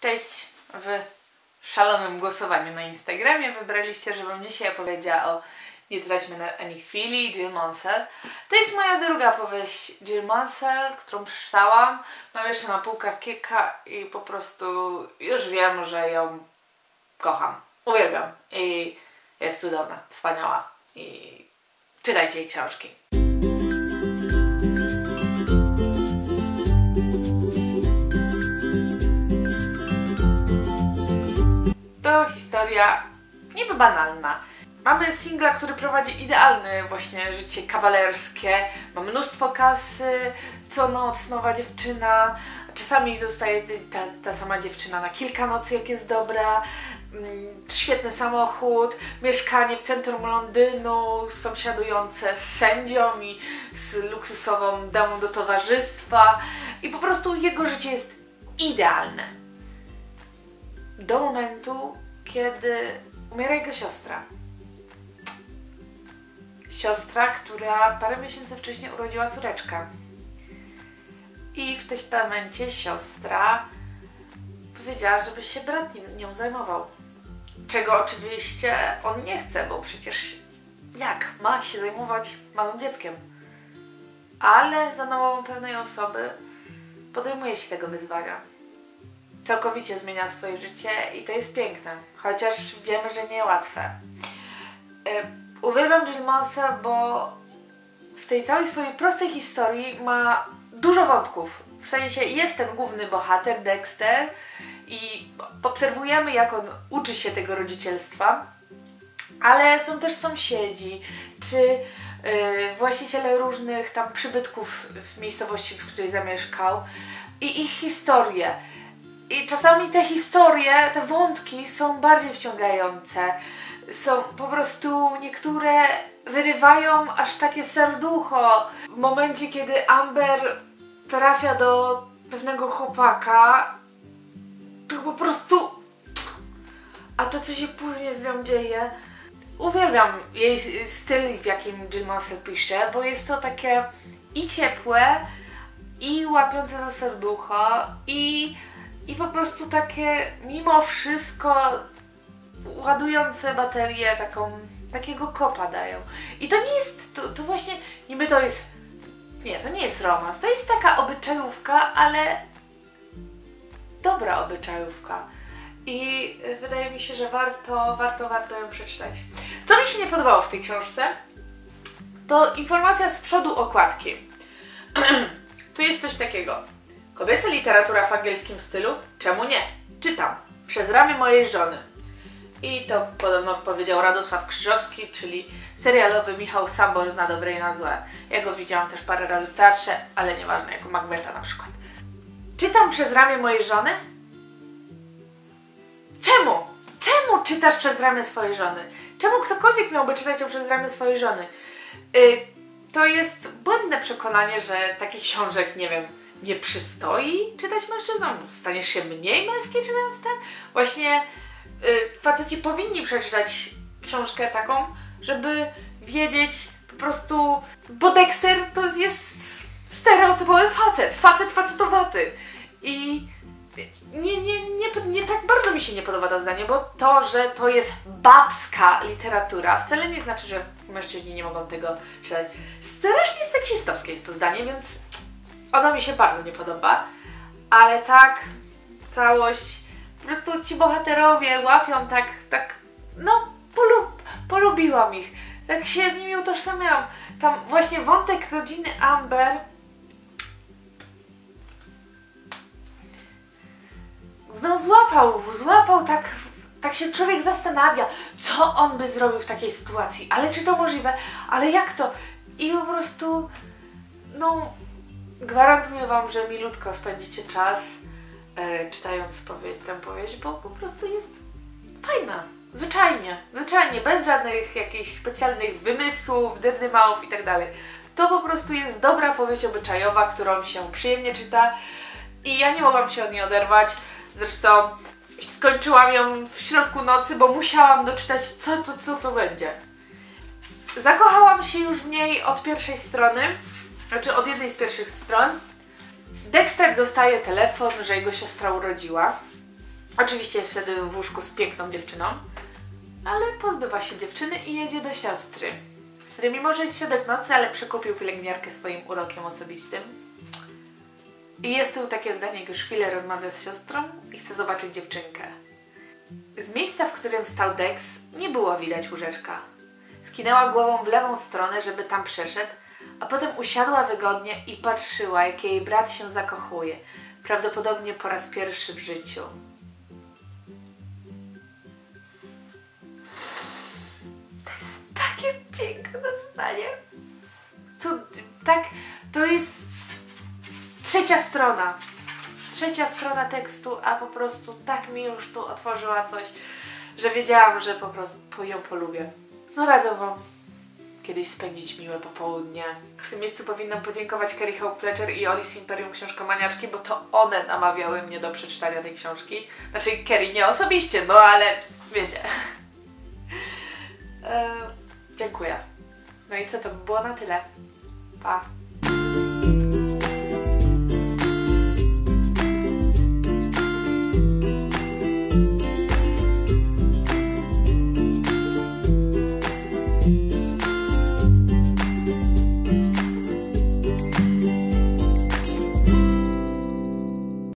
Cześć! W szalonym głosowaniu na Instagramie wybraliście, żebym dzisiaj opowiedziała o Nie traćmy na ani chwili Jill Mansell. To jest moja druga powieść Jill Mansell, którą przeczytałam. Mam jeszcze na półkach kilka i po prostu już wiem, że ją kocham. Uwielbiam i jest cudowna, wspaniała i czytajcie jej książki. Historia niby banalna. Mamy singla, który prowadzi idealne właśnie życie kawalerskie, ma mnóstwo kasy, co noc nowa dziewczyna, czasami zostaje ta, ta sama dziewczyna na kilka nocy, jak jest dobra, mm, świetny samochód, mieszkanie w centrum Londynu, sąsiadujące z sędzią i z luksusową damą do towarzystwa i po prostu jego życie jest idealne. Do momentu, kiedy umiera jego siostra. Siostra, która parę miesięcy wcześniej urodziła córeczkę. I w testamencie siostra powiedziała, żeby się brat nim, nią zajmował. Czego oczywiście on nie chce, bo przecież jak ma się zajmować małym dzieckiem? Ale za namową pewnej osoby podejmuje się tego wyzwania. Całkowicie zmienia swoje życie i to jest piękne, chociaż wiemy, że niełatwe. Yy, Uwielbiam Jill Mansell, bo w tej całej swojej prostej historii ma dużo wątków. W sensie jest ten główny bohater, Dexter, i obserwujemy, jak on uczy się tego rodzicielstwa, ale są też sąsiedzi, czy yy, właściciele różnych tam przybytków w miejscowości, w której zamieszkał i ich historie. I czasami te historie, te wątki są bardziej wciągające są po prostu niektóre wyrywają aż takie serducho. W momencie, kiedy Amber trafia do pewnego chłopaka, to po prostu. A to, co się później z nią dzieje. Uwielbiam jej styl, w jakim Jill Mansell pisze, bo jest to takie i ciepłe, i łapiące za serducho, i, i po prostu takie mimo wszystko ładujące baterie taką, takiego kopa dają. I to nie jest, to, to właśnie, niby to jest, nie, to nie jest romans, to jest taka obyczajówka, ale dobra obyczajówka. I wydaje mi się, że warto, warto, warto ją przeczytać. Co mi się nie podobało w tej książce, to informacja z przodu okładki. tu jest coś takiego. Kobieca literatura w angielskim stylu? Czemu nie? Czytam. Przez ramię mojej żony. I to podobno powiedział Radosław Krzyżowski, czyli serialowy Michał Sambor zna dobre i na złe. Ja go widziałam też parę razy w teatrze, ale nieważne, jako Macbeta na przykład. Czytam przez ramię mojej żony? Czemu? Czemu czytasz przez ramię swojej żony? Czemu ktokolwiek miałby czytać ją przez ramię swojej żony? Yy, to jest błędne przekonanie, że takich książek, nie wiem, nie przystoi czytać mężczyznom. Staniesz się mniej męski czytając ten? Właśnie y, faceci powinni przeczytać książkę taką, żeby wiedzieć po prostu, bo Dexter to jest stereotypowy facet, facet facetowaty i nie, nie, nie, nie tak bardzo mi się nie podoba to zdanie, bo to, że to jest babska literatura wcale nie znaczy, że mężczyźni nie mogą tego czytać. Strasznie seksistowskie jest to zdanie, więc ono mi się bardzo nie podoba, ale tak całość po prostu ci bohaterowie łapią tak, tak, no polub, polubiłam ich. Tak się z nimi utożsamiałam. Tam właśnie wątek rodziny Amber no złapał, złapał tak, tak się człowiek zastanawia, co on by zrobił w takiej sytuacji, ale czy to możliwe, ale jak to? I po prostu, no, gwarantuję Wam, że milutko spędzicie czas e, czytając tę powieść, bo po prostu jest fajna. Zwyczajnie, zwyczajnie, bez żadnych jakichś specjalnych wymysłów, dyrnymałów i tak dalej. To po prostu jest dobra powieść obyczajowa, którą się przyjemnie czyta i ja nie mogłam się od niej oderwać. Zresztą skończyłam ją w środku nocy, bo musiałam doczytać, co to, co to będzie. Zakochałam się już w niej od pierwszej strony, znaczy od jednej z pierwszych stron. Dexter dostaje telefon, że jego siostra urodziła. Oczywiście jest wtedy w łóżku z piękną dziewczyną, ale pozbywa się dziewczyny i jedzie do siostry. Który mimo, że jest środek nocy, ale przekupił pielęgniarkę swoim urokiem osobistym. I jest tu takie zdanie, jak już chwilę rozmawia z siostrą i chce zobaczyć dziewczynkę. Z miejsca, w którym stał Dex, nie było widać łóżeczka. Skinęła głową w lewą stronę, żeby tam przeszedł, a potem usiadła wygodnie i patrzyła, jak jej brat się zakochuje. Prawdopodobnie po raz pierwszy w życiu. To jest takie piękne zdanie. To, tak, to jest trzecia strona. Trzecia strona tekstu, a po prostu tak mi już tu otworzyła coś, że wiedziałam, że po prostu ją polubię. No radzę Wam kiedyś spędzić miłe popołudnie. W tym miejscu powinnam podziękować Kerry Hope Fletcher i Oli z Imperium Książkomaniaczki, bo to one namawiały mnie do przeczytania tej książki. Znaczy Kerry nie osobiście, no ale wiecie. E, dziękuję. No i co, to by było na tyle. Pa.